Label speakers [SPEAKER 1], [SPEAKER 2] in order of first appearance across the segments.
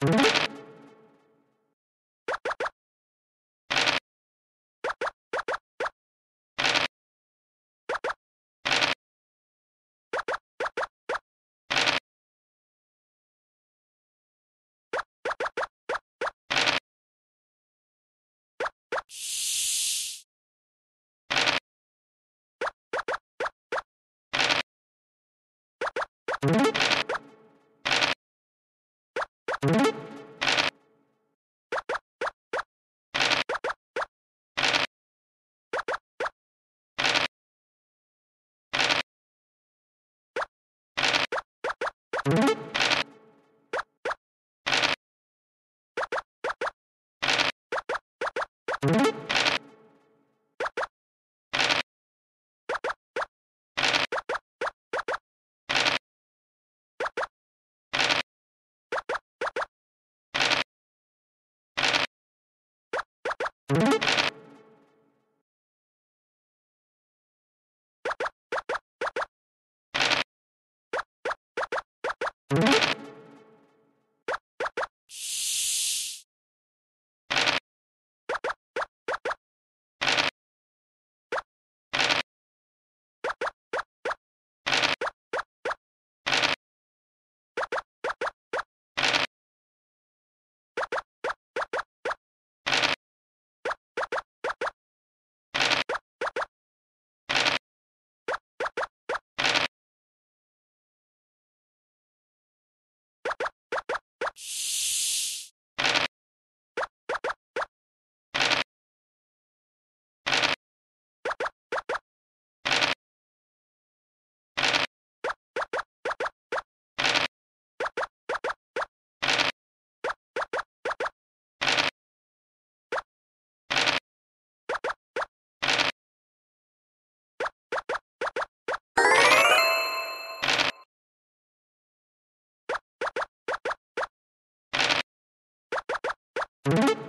[SPEAKER 1] you you you Thank you.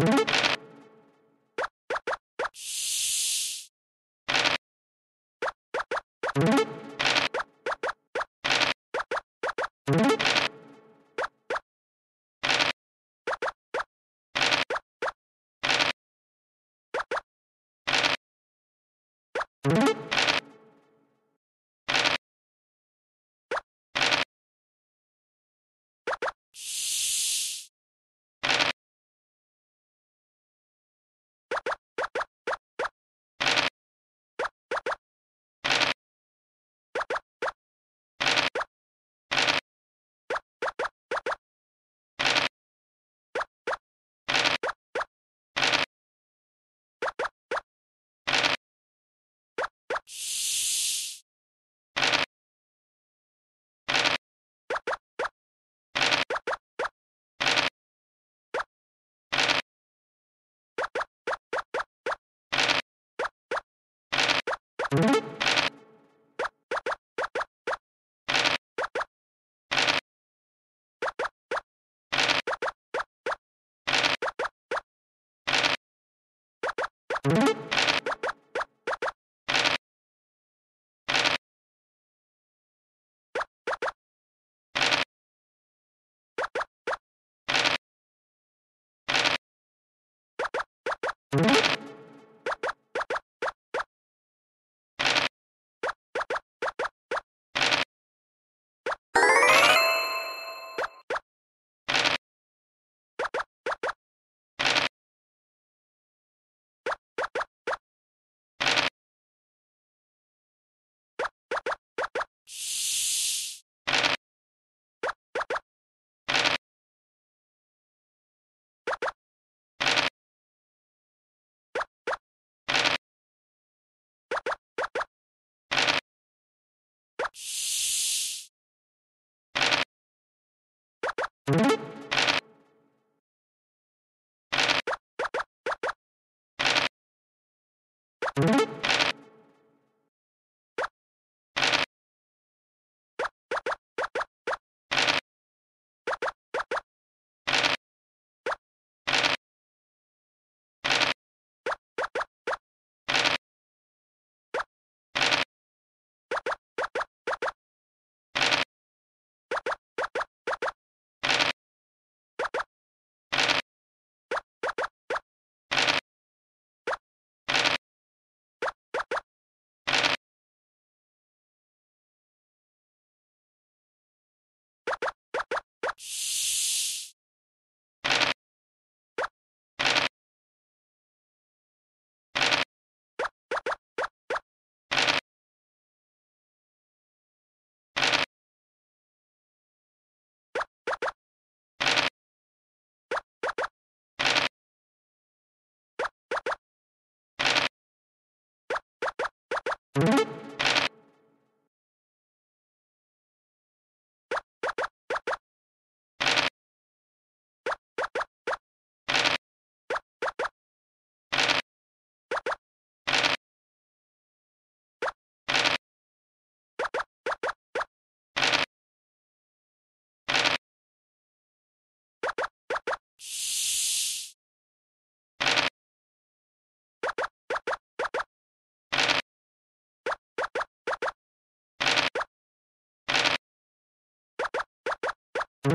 [SPEAKER 1] you you you Thank you. m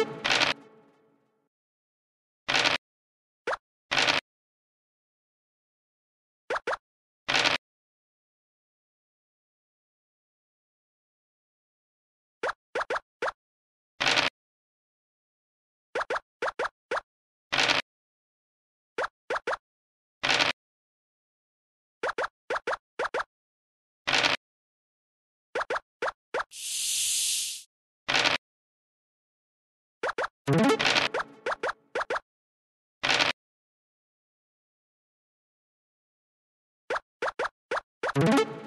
[SPEAKER 1] you you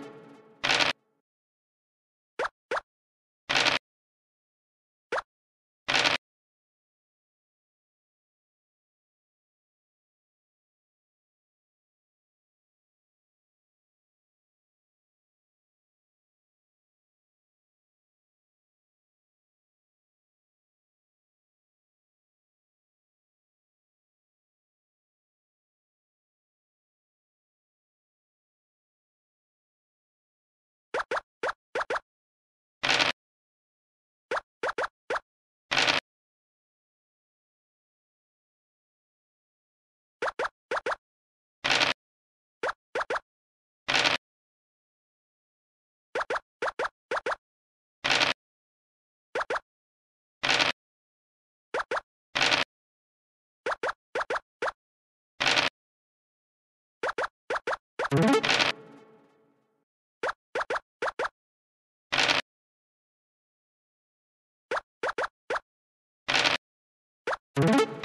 [SPEAKER 1] you